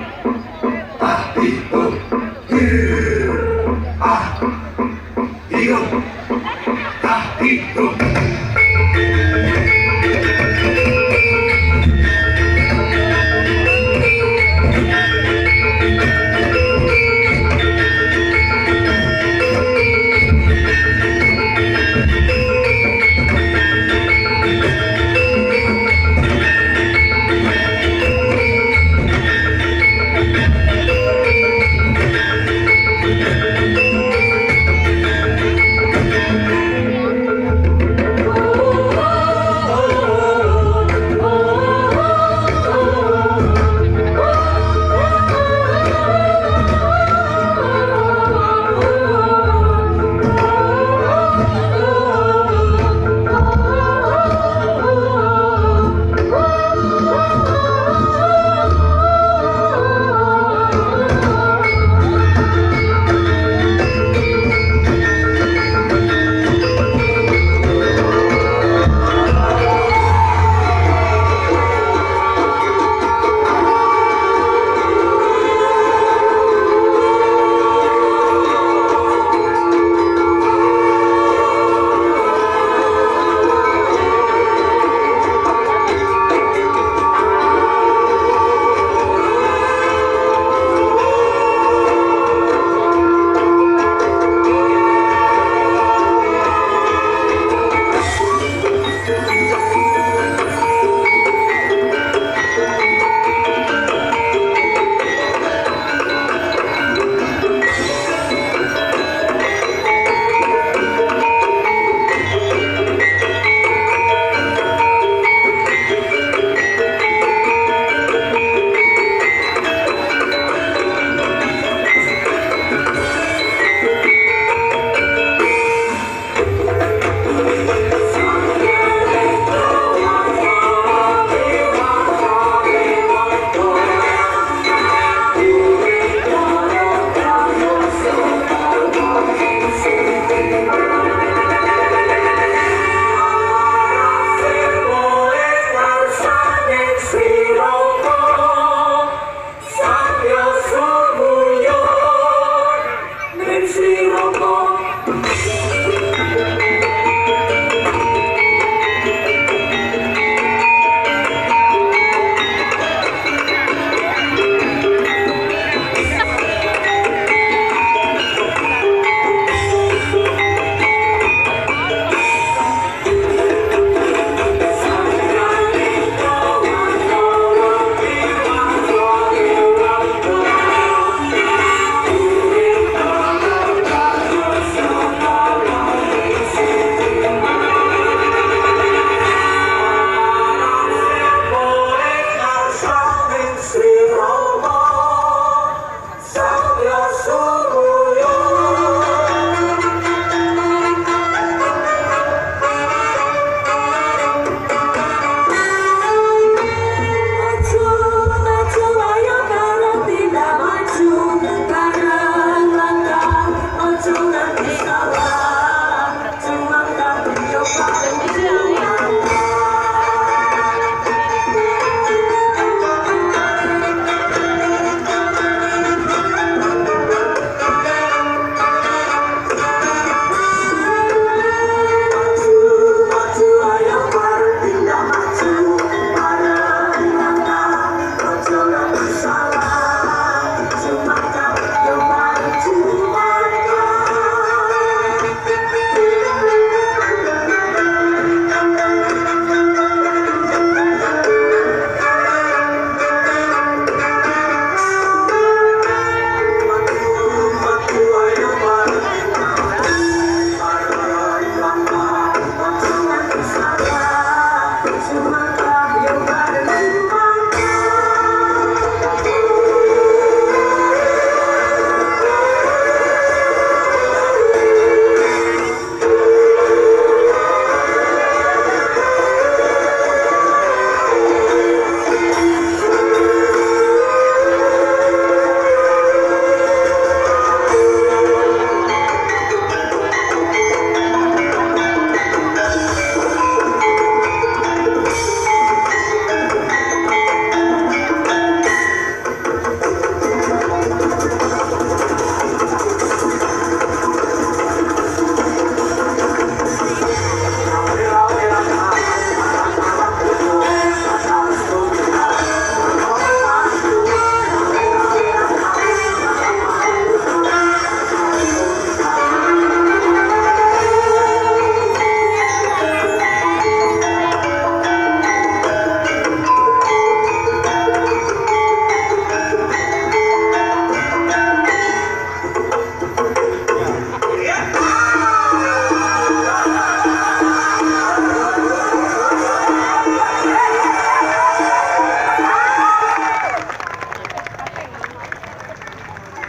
Mm-hmm.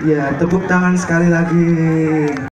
Ya, tepuk tangan sekali lagi.